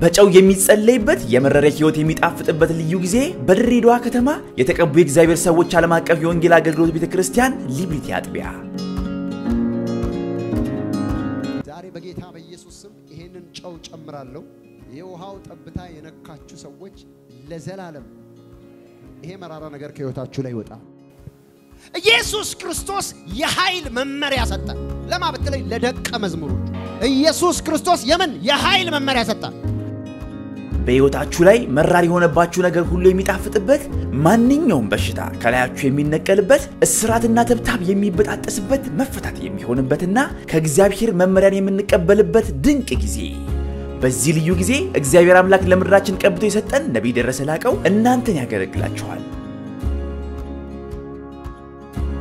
በጨው የሚጸለይበት የመረረ ሕይወት የሚጣፍጥበት ልዩ ጊዜ በድሬዳዋ ከተማ የተቀቡ የእግዚአብሔር ሰዎች ዓለም አቀፍ የወንጌል አገልግሎት ቤተ ክርስቲያን ሊብሪቲ አጥቢያ ዛሬ በጌታ በኢየሱስ ስም ይሄንን ጨው ጨምራለሁ። የውሃው ጠብታ የነካችሁ ሰዎች ለዘላለም ይሄ መራራ ነገር ከህይወታችሁ ላይ ይወጣ። ኢየሱስ ክርስቶስ የኃይል መመሪያ ሰጠ። ለማ ብትለኝ ለደቀ መዝሙሮች ኢየሱስ ክርስቶስ የምን የኃይል መመሪያ ሰጠ? በሕይወታችሁ ላይ መራር የሆነባችሁ ነገር ሁሉ የሚጣፍጥበት ማንኛውም በሽታ ከላያችሁ የሚነቀልበት እስራትና ተብታብ የሚበጣጠስበት መፈታት የሚሆንበትና ከእግዚአብሔር መመሪያን የምንቀበልበት ድንቅ ጊዜ በዚህ ልዩ ጊዜ እግዚአብሔር አምላክ ለምድራችን ቀብቶ የሰጠን ነቢይ ደረሰ ላቀው እናንተን ያገለግላችኋል።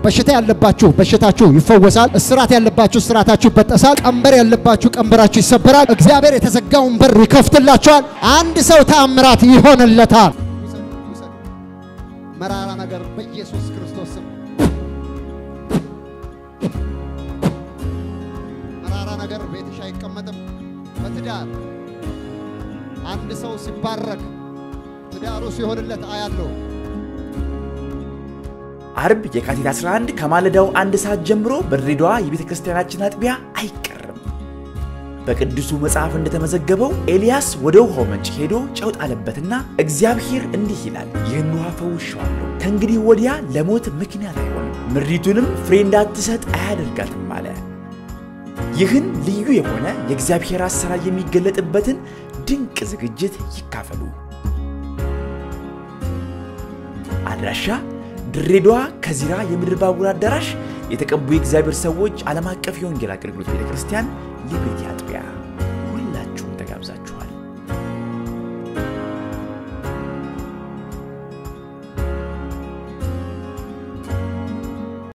በሽታ ያለባችሁ በሽታችሁ ይፈወሳል። እስራት ያለባችሁ እስራታችሁ ይበጠሳል። ቀንበር ያለባችሁ ቀንበራችሁ ይሰበራል። እግዚአብሔር የተዘጋውን በር ይከፍትላችኋል። አንድ ሰው ተአምራት ይሆንለታል። መራራ ነገር በኢየሱስ ክርስቶስ ስም መራራ ነገር ቤትሽ አይቀመጥም። በትዳር አንድ ሰው ሲባረክ ትዳሩ ሲሆንለት አያለው። አርብ የካቲት 11 ከማለዳው አንድ ሰዓት ጀምሮ በድሬዳዋ የቤተ ክርስቲያናችን አጥቢያ አይቀርም። በቅዱሱ መጽሐፍ እንደተመዘገበው ኤልያስ ወደ ውሃው ምንጭ ሄዶ ጨው ጣለበትና እግዚአብሔር እንዲህ ይላል፣ ይህን ውሃ ፈውሼዋለሁ፣ ከእንግዲህ ወዲያ ለሞት ምክንያት አይሆንም፣ ምድሪቱንም ፍሬ እንዳትሰጥ አያደርጋትም አለ። ይህን ልዩ የሆነ የእግዚአብሔር አሰራር የሚገለጥበትን ድንቅ ዝግጅት ይካፈሉ። አድራሻ ድሬዳዋ ከዚራ የምድር ባቡር አዳራሽ የተቀቡ የእግዚአብሔር ሰዎች ዓለም አቀፍ የወንጌል አገልግሎት ቤተ ክርስቲያን ሊብሪቲ አጥቢያ